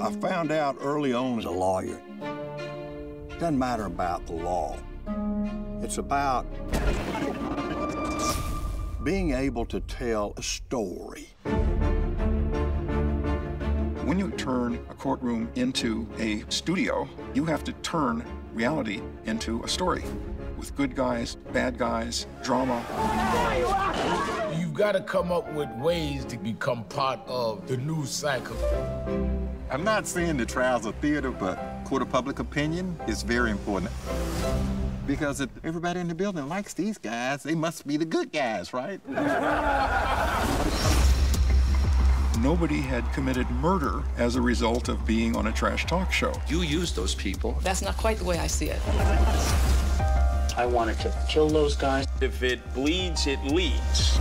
I found out early on as a lawyer, it doesn't matter about the law. It's about being able to tell a story. When you turn a courtroom into a studio, you have to turn reality into a story with good guys, bad guys, drama. You've got to come up with ways to become part of the news cycle. I'm not saying the trials are theater, but court of public opinion is very important. Because if everybody in the building likes these guys, they must be the good guys, right? Nobody had committed murder as a result of being on a trash talk show. You use those people. That's not quite the way I see it. I wanted to kill those guys. If it bleeds, it leads.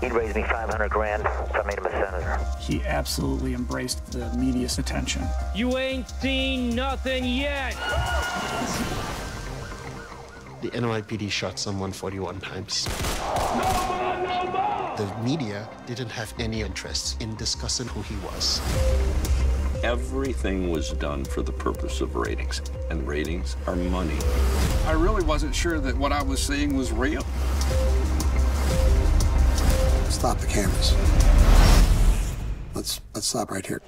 He'd raise me 500 grand if I made him a senator. He absolutely embraced the media's attention. You ain't seen nothing yet. The NYPD shot someone 41 times. No more, no more! The media didn't have any interest in discussing who he was. Everything was done for the purpose of ratings, and ratings are money. I really wasn't sure that what I was seeing was real. Stop the cameras. Let's let's stop right here.